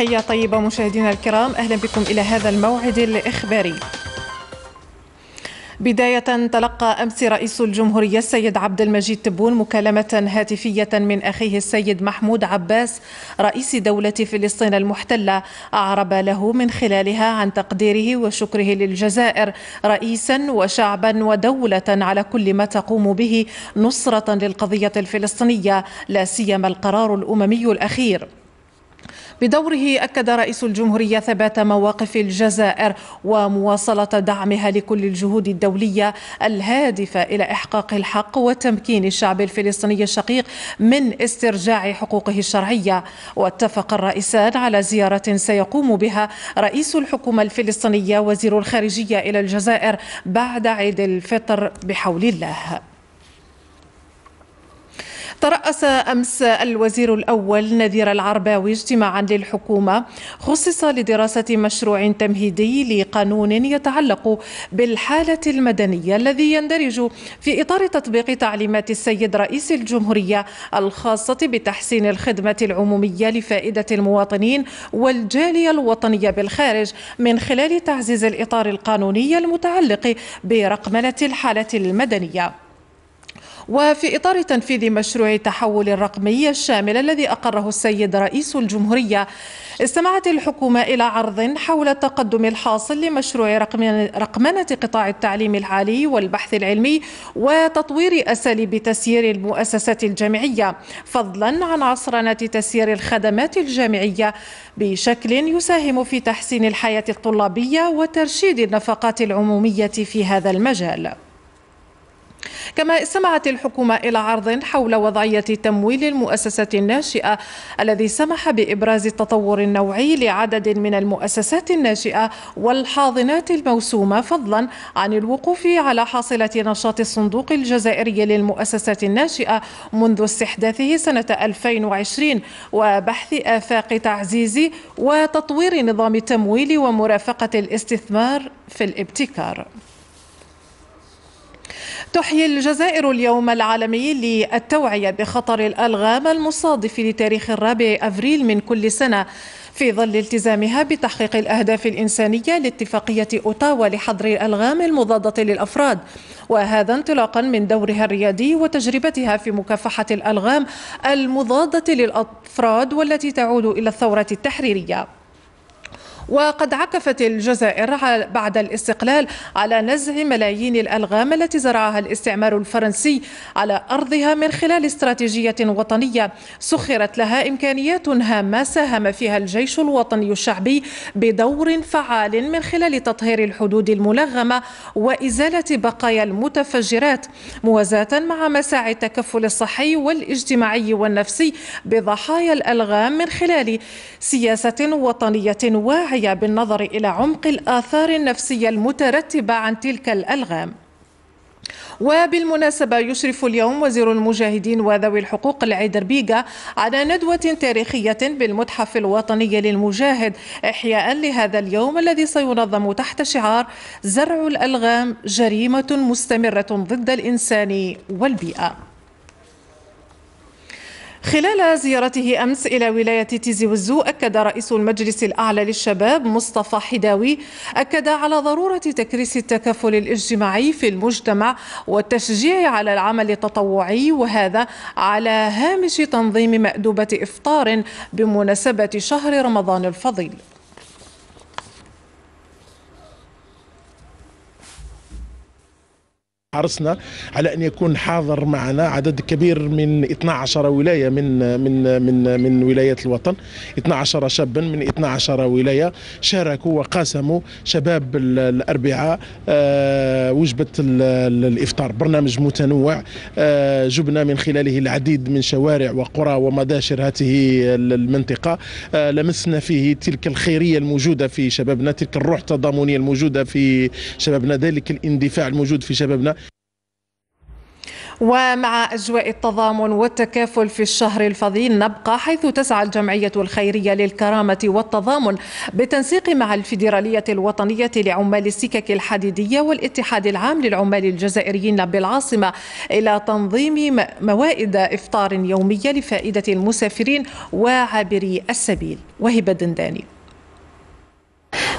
تحية طيبة مشاهدينا الكرام. أهلا بكم إلى هذا الموعد الإخباري. بداية تلقى أمس رئيس الجمهورية السيد عبد المجيد تبون مكالمة هاتفية من أخيه السيد محمود عباس رئيس دولة فلسطين المحتلة أعرب له من خلالها عن تقديره وشكره للجزائر رئيسا وشعبا ودولة على كل ما تقوم به نصرة للقضية الفلسطينية لا سيما القرار الأممي الأخير. بدوره أكد رئيس الجمهورية ثبات مواقف الجزائر ومواصلة دعمها لكل الجهود الدولية الهادفة إلى إحقاق الحق وتمكين الشعب الفلسطيني الشقيق من استرجاع حقوقه الشرعية. واتفق الرئيسان على زيارة سيقوم بها رئيس الحكومة الفلسطينية وزير الخارجية إلى الجزائر بعد عيد الفطر بحول الله. ترأس أمس الوزير الأول نذير العرباوي اجتماعا للحكومة خصص لدراسة مشروع تمهيدي لقانون يتعلق بالحالة المدنية الذي يندرج في إطار تطبيق تعليمات السيد رئيس الجمهورية الخاصة بتحسين الخدمة العمومية لفائدة المواطنين والجالية الوطنية بالخارج من خلال تعزيز الإطار القانوني المتعلق برقمنة الحالة المدنية. وفي إطار تنفيذ مشروع التحول الرقمي الشامل الذي أقره السيد رئيس الجمهورية استمعت الحكومة إلى عرض حول التقدم الحاصل لمشروع رقمنة قطاع التعليم العالي والبحث العلمي وتطوير أساليب تسيير المؤسسات الجامعية فضلا عن عصرنة تسيير الخدمات الجامعية بشكل يساهم في تحسين الحياة الطلابية وترشيد النفقات العمومية في هذا المجال. كما استمعت الحكومة إلى عرض حول وضعية تمويل المؤسسات الناشئة الذي سمح بإبراز التطور النوعي لعدد من المؤسسات الناشئة والحاضنات الموسومة فضلا عن الوقوف على حاصلة نشاط الصندوق الجزائري للمؤسسات الناشئة منذ استحداثه سنة 2020 وبحث آفاق تعزيز وتطوير نظام التمويل ومرافقة الاستثمار في الابتكار. تحيي الجزائر اليوم العالمي للتوعية بخطر الألغام المصادف لتاريخ الرابع أفريل من كل سنة في ظل التزامها بتحقيق الأهداف الإنسانية لاتفاقية أوتاوا لحظر الألغام المضادة للأفراد. وهذا انطلاقا من دورها الريادي وتجربتها في مكافحة الألغام المضادة للأفراد والتي تعود إلى الثورة التحريرية. وقد عكفت الجزائر بعد الاستقلال على نزع ملايين الألغام التي زرعها الاستعمار الفرنسي على أرضها من خلال استراتيجية وطنية. سخرت لها إمكانيات هامة ساهم فيها الجيش الوطني الشعبي بدور فعال من خلال تطهير الحدود الملغمة وإزالة بقايا المتفجرات موازاة مع مساعي التكفل الصحي والاجتماعي والنفسي بضحايا الألغام من خلال سياسة وطنية واعية. الواعية بالنظر إلى عمق الآثار النفسية المترتبة عن تلك الألغام. وبالمناسبة يشرف اليوم وزير المجاهدين وذوي الحقوق العيدر بيغا على ندوة تاريخية بالمتحف الوطني للمجاهد إحياء لهذا اليوم الذي سينظم تحت شعار زرع الألغام جريمة مستمرة ضد الإنسان والبيئة. خلال زيارته أمس إلى ولاية تيزي وزو أكد رئيس المجلس الأعلى للشباب مصطفى حداوي أكد على ضرورة تكريس التكافل الاجتماعي في المجتمع والتشجيع على العمل التطوعي وهذا على هامش تنظيم مأدوبة إفطار بمناسبة شهر رمضان الفضيل. حرصنا على أن يكون حاضر معنا عدد كبير من 12 ولاية من من من من ولايات الوطن. 12 شابا من 12 ولاية شاركوا وقاسموا شباب الأربعاء آه، وجبة الإفطار. برنامج متنوع آه، جبنا من خلاله العديد من شوارع وقرى ومداشر هذه المنطقة. آه، لمسنا فيه تلك الخيرية الموجودة في شبابنا تلك الروح التضامنيه الموجودة في شبابنا ذلك الاندفاع الموجود في شبابنا. ومع أجواء التضامن والتكافل في الشهر الفضيل نبقى حيث تسعى الجمعية الخيرية للكرامة والتضامن بالتنسيق مع الفيدرالية الوطنية لعمال السكك الحديدية والاتحاد العام للعمال الجزائريين بالعاصمة إلى تنظيم موائد إفطار يومية لفائدة المسافرين وعابري السبيل. وهبة دنداني.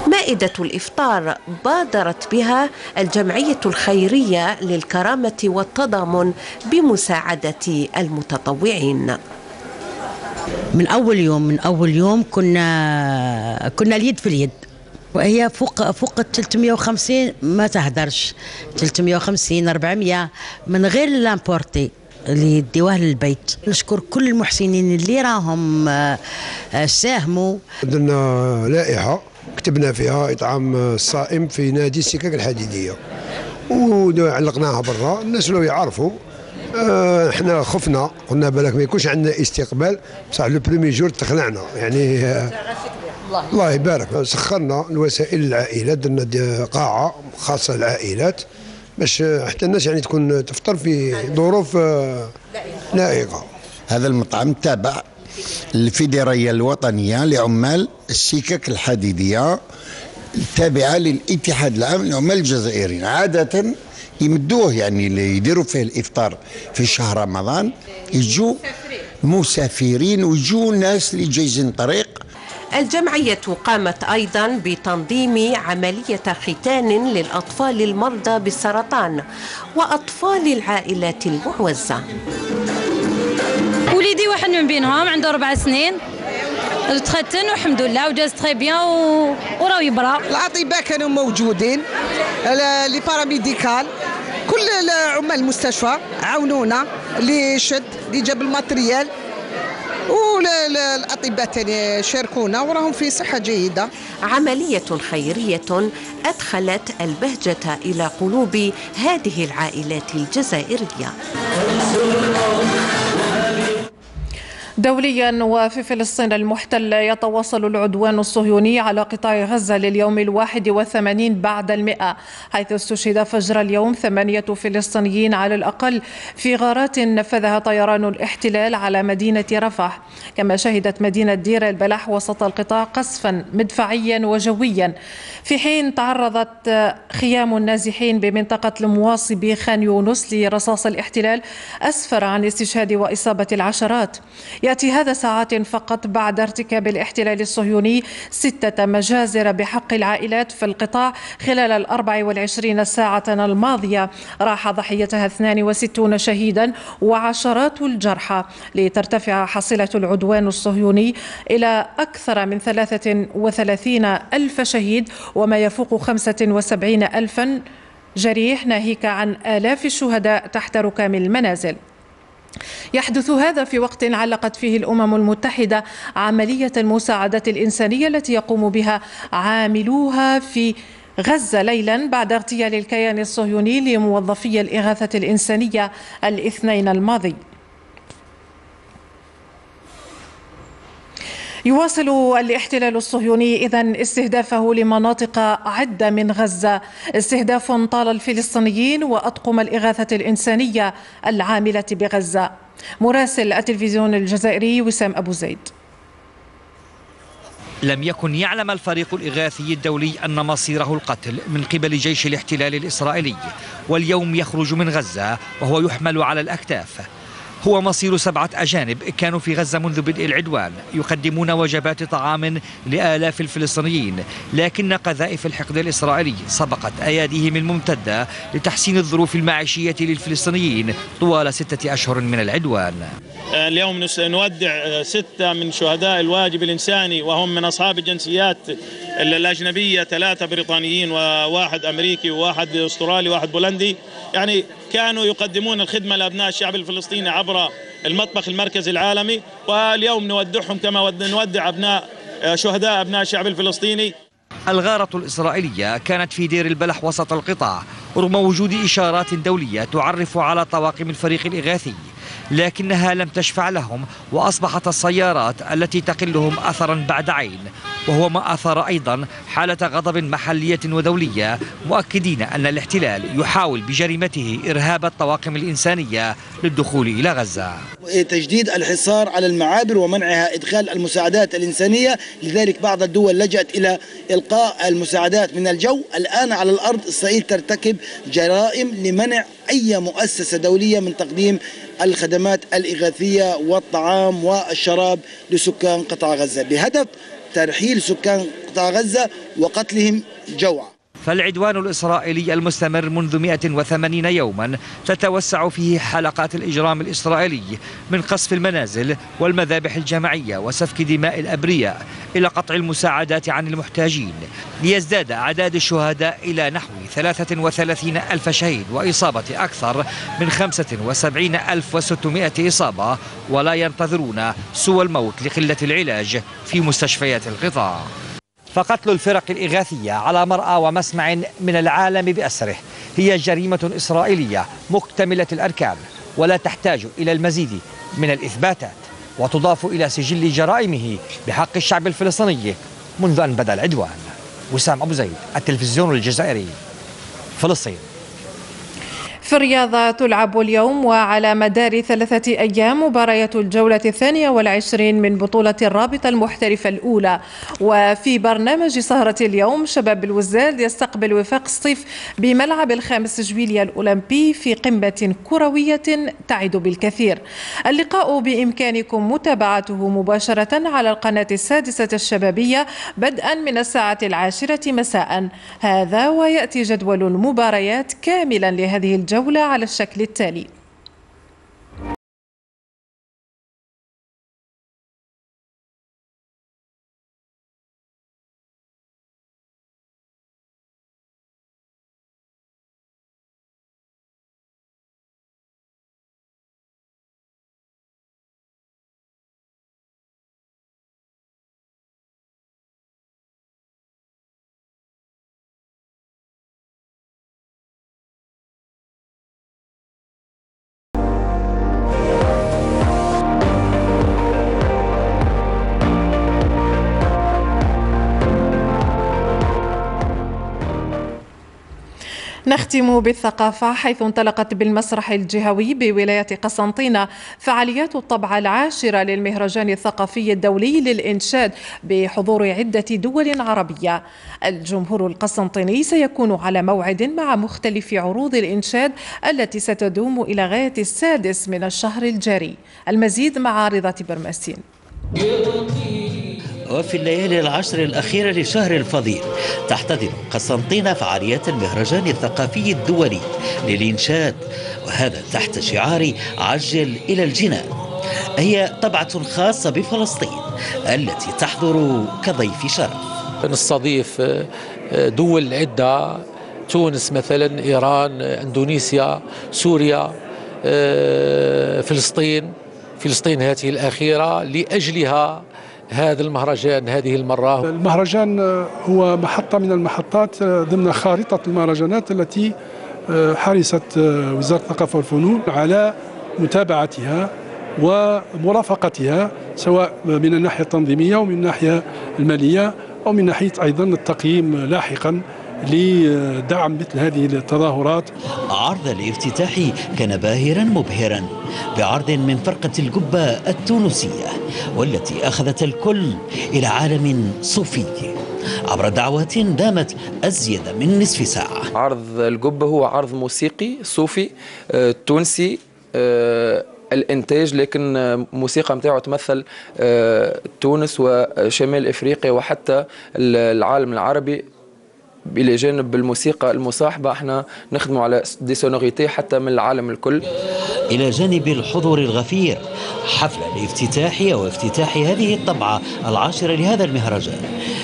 مائدة الإفطار بادرت بها الجمعية الخيرية للكرامة والتضامن بمساعدة المتطوعين. من أول يوم من أول يوم كنا كنا اليد في اليد. وهي فوق فوق 350 ما تهدرش. 350 400 من غير لامبورتي اللي يديوه للبيت نشكر كل المحسنين اللي راهم آه، ساهموا. درنا لائحة كتبنا فيها إطعام الصائم في نادي السكك الحديدية. وعلقناها برا. الناس لو يعرفوا آه، إحنا خفنا. قلنا بالك ما يكونش عندنا استقبال. بصح لو بريمي جور تخلعنا. يعني آه، الله يبارك. سخرنا الوسائل العائلات درنا قاعة خاصة للعائلات باش حتى الناس يعني تكون تفطر في ظروف آه، لائقة. هذا المطعم تابع الفيدرالية الوطنية لعمال السكك الحديدية التابعة للاتحاد العام للعمال الجزائريين. عادة يمدوه يعني اللي يديروا فيه الإفطار في شهر رمضان يجوا مسافرين ويجوا ناس اللي جايزين طريق. الجمعية قامت أيضا بتنظيم عملية ختان للأطفال المرضى بالسرطان وأطفال العائلات المعوزة. وليدي واحد من بينهم عنده أربع سنين. تختن والحمد لله وجاز très bien و... وراه يبرا. الأطباء كانوا موجودين les paramédicaux كل عمال المستشفى عاونونا اللي شد اللي جاب ال matériel. والاطباء الثاني شاركونا وراهم في صحة جيدة. عملية خيرية أدخلت البهجة إلى قلوب هذه العائلات الجزائرية. دوليا وفي فلسطين المحتلة يتواصل العدوان الصهيوني على قطاع غزة لليوم الواحد وثمانين بعد المئة حيث استشهد فجر اليوم ثمانية فلسطينيين على الأقل في غارات نفذها طيران الاحتلال على مدينة رفح. كما شهدت مدينة دير البلح وسط القطاع قصفا مدفعيا وجويا. في حين تعرضت خيام النازحين بمنطقة المواصي بخان يونس لرصاص الاحتلال أسفر عن استشهاد وإصابة العشرات. يأتي هذا ساعات فقط بعد ارتكاب الاحتلال الصهيوني ستة مجازر بحق العائلات في القطاع خلال الأربع والعشرين ساعة الماضية. راح ضحيتها 62 شهيدا وعشرات الجرحى لترتفع حصيلة العدوان الصهيوني إلى أكثر من 33 ألف شهيد وما يفوق 75 ألفا جريح ناهيك عن آلاف الشهداء تحت ركام المنازل. يحدث هذا في وقت علقت فيه الأمم المتحدة عملية المساعدة الإنسانية التي يقوم بها عاملوها في غزة ليلا بعد اغتيال الكيان الصهيوني لموظفي الإغاثة الإنسانية الاثنين الماضي. يواصل الاحتلال الصهيوني إذا استهدافه لمناطق عدة من غزة. استهداف طال الفلسطينيين وأطقم الإغاثة الإنسانية العاملة بغزة. مراسل التلفزيون الجزائري وسام أبو زيد. لم يكن يعلم الفريق الإغاثي الدولي أن مصيره القتل من قبل جيش الاحتلال الإسرائيلي واليوم يخرج من غزة وهو يحمل على الأكتاف. هو مصير سبعة أجانب كانوا في غزة منذ بدء العدوان يقدمون وجبات طعام لآلاف الفلسطينيين لكن قذائف الحقد الإسرائيلي سبقت أياديهم الممتدة لتحسين الظروف المعيشية للفلسطينيين طوال ستة أشهر من العدوان. اليوم نودع ستة من شهداء الواجب الإنساني وهم من أصحاب الجنسيات الأجنبية ثلاثة بريطانيين وواحد أمريكي وواحد أسترالي وواحد بولندي. يعني كانوا يقدمون الخدمة لأبناء الشعب الفلسطيني عبر المطبخ المركزي العالمي واليوم نودعهم كما نودع أبناء شهداء أبناء الشعب الفلسطيني. الغارة الإسرائيلية كانت في دير البلح وسط القطاع رغم وجود إشارات دولية تعرف على طواقم الفريق الإغاثي. لكنها لم تشفع لهم وأصبحت السيارات التي تقلهم أثرا بعد عين. وهو ما أثار أيضا حالة غضب محلية ودولية مؤكدين أن الاحتلال يحاول بجريمته إرهاب الطواقم الإنسانية للدخول إلى غزة. تجديد الحصار على المعابر ومنعها إدخال المساعدات الإنسانية. لذلك بعض الدول لجأت إلى إلقاء المساعدات من الجو. الآن على الأرض إسرائيل ترتكب جرائم لمنع أي مؤسسة دولية من تقديم الخدمات الإغاثية والطعام والشراب لسكان قطاع غزة. بهدف ترحيل سكان قطاع غزة وقتلهم جوعا. فالعدوان الإسرائيلي المستمر منذ 180 يوما تتوسع فيه حلقات الإجرام الإسرائيلي من قصف المنازل والمذابح الجماعية وسفك دماء الأبرياء إلى قطع المساعدات عن المحتاجين ليزداد أعداد الشهداء إلى نحو 33 ألف شهيد وإصابة أكثر من 75 ألف إصابة ولا ينتظرون سوى الموت لقلة العلاج في مستشفيات القطاع فقتل الفرق الإغاثية على مرأى ومسمع من العالم بأسره هي جريمة إسرائيلية مكتملة الأركان ولا تحتاج إلى المزيد من الإثباتات وتضاف إلى سجل جرائمه بحق الشعب الفلسطيني منذ أن بدأ العدوان. وسام أبو زيد التلفزيون الجزائري فلسطين. في الرياضة تلعب اليوم وعلى مدار ثلاثة أيام مباريات الجولة الثانية والعشرين من بطولة الرابطة المحترفة الأولى. وفي برنامج سهرة اليوم شباب الوزاد يستقبل وفاق سطيف بملعب الخامس جويليا الأولمبي في قمة كروية تعد بالكثير. اللقاء بإمكانكم متابعته مباشرة على القناة السادسة الشبابية بدءا من الساعة العاشرة مساء. هذا ويأتي جدول المباريات كاملا لهذه الجولة. الجولة على الشكل التالي. نختم بالثقافة حيث انطلقت بالمسرح الجهوي بولاية قسنطينة فعاليات الطبعة العاشرة للمهرجان الثقافي الدولي للإنشاد بحضور عدة دول عربية. الجمهور القسنطيني سيكون على موعد مع مختلف عروض الإنشاد التي ستدوم إلى غاية السادس من الشهر الجاري. المزيد مع رضا برمسين وفي الليالي العشر الأخيرة لشهر الفضيل تحتضن قسنطينة فعاليات المهرجان الثقافي الدولي للإنشاد وهذا تحت شعار عجل إلى الجنان. هي طبعة خاصة بفلسطين التي تحضر كضيف شرف. نستضيف دول عدة تونس مثلا إيران أندونيسيا سوريا فلسطين. فلسطين هذه الأخيرة لأجلها هذا المهرجان هذه المرة؟ المهرجان هو محطة من المحطات ضمن خارطة المهرجانات التي حرصت وزارة الثقافة والفنون على متابعتها ومرافقتها سواء من الناحية التنظيمية ومن الناحية المالية أو من ناحية أيضا التقييم لاحقا. لدعم مثل هذه التظاهرات. عرض الافتتاح كان باهرا مبهرا بعرض من فرقة القبة التونسية والتي أخذت الكل إلى عالم صوفي عبر دعوات دامت أزيد من نصف ساعة. عرض القبة هو عرض موسيقي صوفي آه، تونسي آه، الإنتاج لكن موسيقى نتاعو تمثل آه، تونس وشمال إفريقيا وحتى العالم العربي. إلى جانب الموسيقى المصاحبة. إحنا نخدموا على دي سونوريتي حتى من العالم الكل. إلى جانب الحضور الغفير حفل الافتتاح وافتتاح هذه الطبعة العاشرة لهذا المهرجان.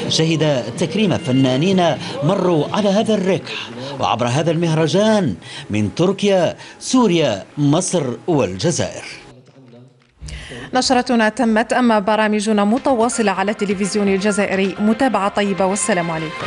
شهد تكريم فنانين مروا على هذا الركح. وعبر هذا المهرجان من تركيا سوريا مصر والجزائر. نشرتنا تمت أما برامجنا متواصلة على التلفزيون الجزائري. متابعة طيبة والسلام عليكم.